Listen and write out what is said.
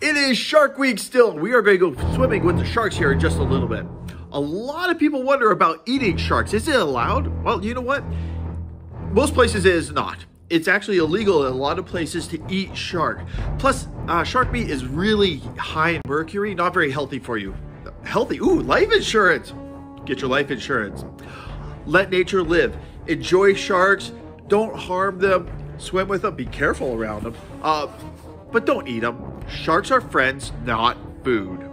It is Shark Week still. We are going to go swimming with the sharks here in just a little bit. A lot of people wonder about eating sharks. Is it allowed? Well, you know what? Most places it is not. It's actually illegal in a lot of places to eat shark. Plus, uh, shark meat is really high in mercury, not very healthy for you. Healthy? Ooh, life insurance. Get your life insurance. Let nature live. Enjoy sharks. Don't harm them. Swim with them. Be careful around them. Uh, but don't eat them. Sharks are friends, not food.